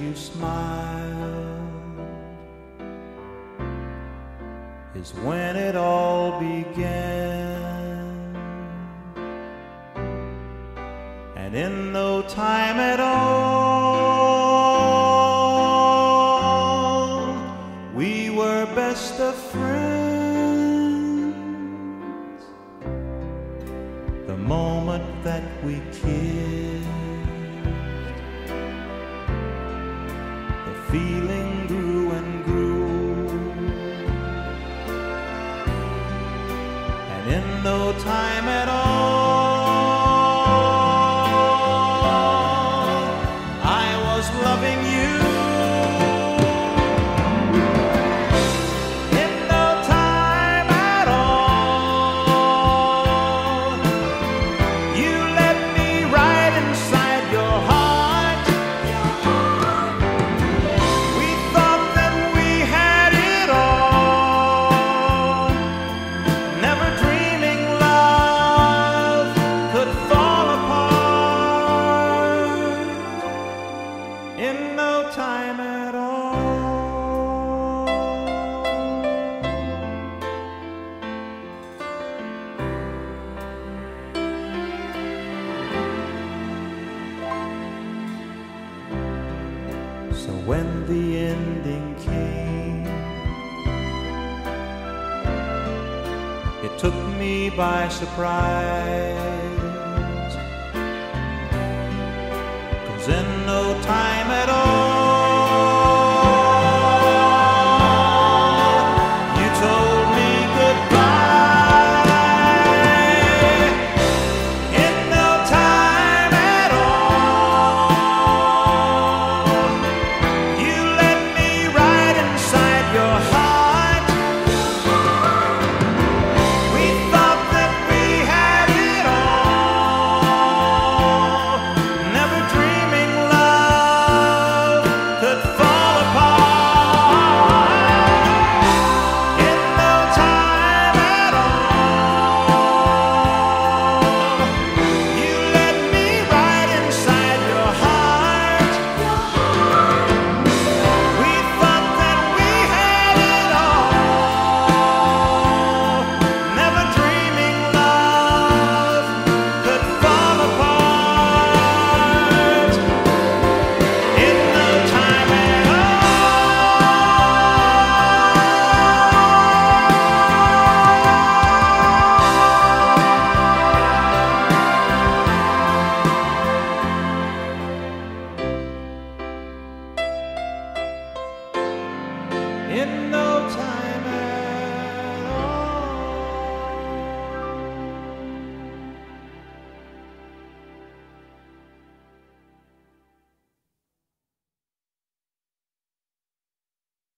you smiled is when it all began. And in no time at all, we were best of friends. The moment that we kissed, feeling grew and grew. And in no time at all, So when the ending came, it took me by surprise. Cause in no time at all,